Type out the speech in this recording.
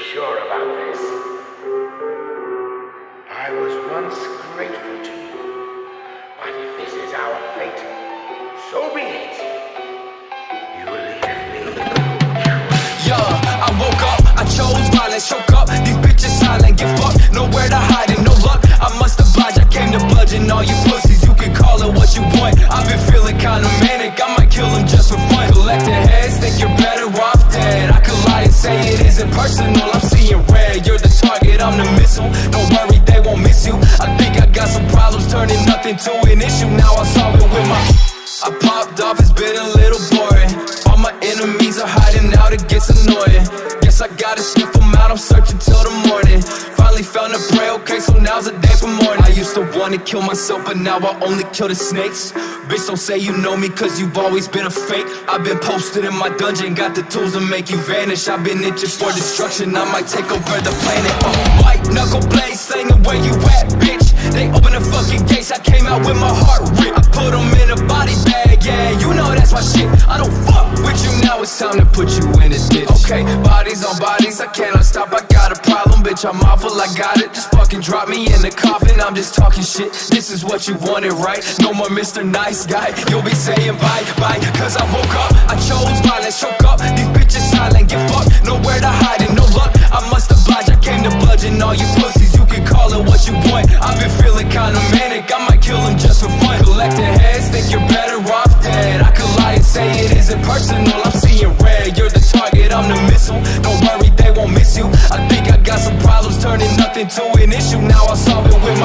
sure about this. I was once grateful to you, but if this is our fate, so be it. You leave me. Yeah, I woke up, I chose violence, choke up. These bitches silent, give fuck, nowhere to hide and no luck. I must oblige, I came to budge and all you pussies. You can call it what you want. I've been feeling kinda manic, I might kill them just for fun. Collecting. Isn't personal. I'm seeing red, you're the target, I'm the missile. Don't worry, they won't miss you. I think I got some problems, turning nothing to an issue. Now I solve it with my. I popped off, it's been a little boring. All my enemies are hiding out, it gets annoying. Guess I gotta sniff them out, I'm searching till the morning. Finally found a prey, okay, so now's the day for mourning. Used to wanna kill myself, but now I only kill the snakes. Bitch, don't say you know me, cause you've always been a fake. I've been posted in my dungeon, got the tools to make you vanish. I've been itching for destruction, I might take over the planet. Uh, white knuckle blade, singing where you at, bitch. They open the fucking gates, I came out with my heart ripped. I put them in a body bag, yeah, you know that's my shit. I don't fuck with you now, it's time to put you in a ditch. Okay, bodies on bodies, I cannot stop, I got a problem, I'm awful, I got it. Just fucking drop me in the coffin, I'm just talking shit. This is what you wanted, right? No more Mr. Nice Guy. You'll be saying bye, bye, cause I woke up. I chose violence, choke up, these bitches silent Get fucked, nowhere to hide and no luck. I must oblige, I came to bludgeon all you pussies. You can call it what you want. I've been feeling kinda manic, I might kill them just for fun. Collecting heads, think you're better off dead. I could lie and say it isn't personal, I'm seeing red. You're the target, I'm the missile, into an issue, now I solve it with